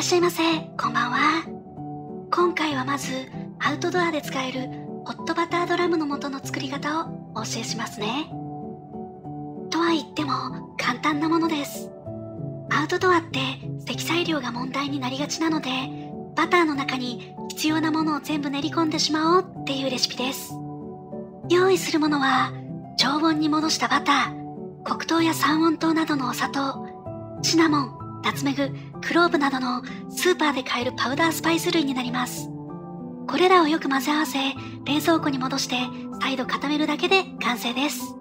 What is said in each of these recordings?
らっしゃいませ、こんばんは。今回はまず、アウトドアで使えるホットバタードラムの素の作り方をお教えしますね。とは言っても簡単なものです。アウトドアって積載量が問題になりがちなので、バターの中に必要なものを全部練り込んでしまおうっていうレシピです。用意するものは、常温に戻したバター、黒糖や三温糖などのお砂糖、シナモン、ナツメグ、クローブなどのスーパーで買えるパウダースパイス類になります。これらをよく混ぜ合わせ、冷蔵庫に戻して再度固めるだけで完成です。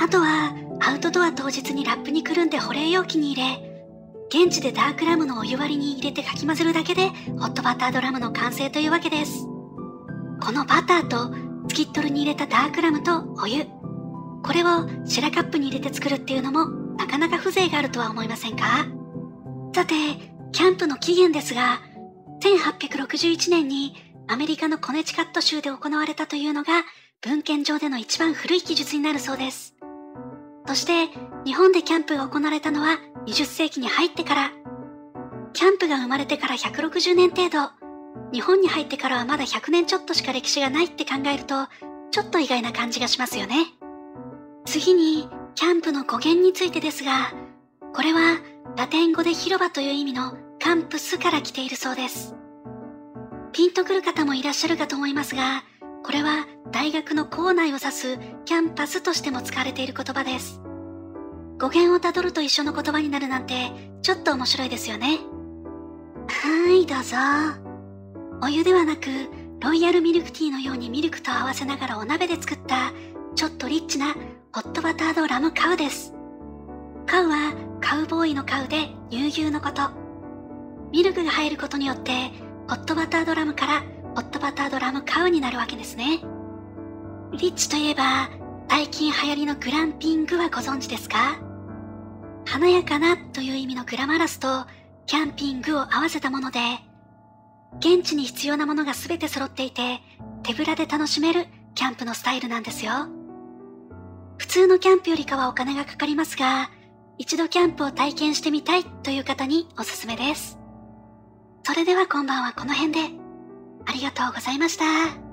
あとは、アウトドア当日にラップにくるんで保冷容器に入れ、現地でダークラムのお湯割りに入れてかき混ぜるだけでホットバタードラムの完成というわけです。このバターとスキットルに入れたダークラムとお湯、これをシェラカップに入れて作るっていうのもなかなか風情があるとは思いませんか？さて、キャンプの起源ですが、1861年にアメリカのコネチカット州で行われたというのが文献上での一番古い記述になるそうです。そして日本でキャンプが行われたのは20世紀に入ってから、キャンプが生まれてから160年程度、日本に入ってからはまだ100年ちょっとしか歴史がないって考えると、ちょっと意外な感じがしますよね。次に、キャンプの語源についてですが、これはラテン語で広場という意味のカンプスから来ているそうです。ピンとくる方もいらっしゃるかと思いますが、これは大学の校内を指すキャンパスとしても使われている言葉です。語源をたどると一緒の言葉になるなんて、ちょっと面白いですよね。はい、どうぞ。お湯ではなく、ロイヤルミルクティーのようにミルクと合わせながらお鍋で作った、ちょっとリッチなホットバタードラムカウです。カウはカウボーイのカウで乳牛のこと。ミルクが入ることによって、ホットバタードラムからホットバタードラムカウになるわけですね。リッチといえば、最近流行りのグランピングはご存知ですか？華やかなという意味のグラマラスとキャンピングを合わせたもので、現地に必要なものが全て揃っていて、手ぶらで楽しめるキャンプのスタイルなんですよ。普通のキャンプよりかはお金がかかりますが、一度キャンプを体験してみたいという方におすすめです。それでは今晩はこの辺で、ありがとうございました。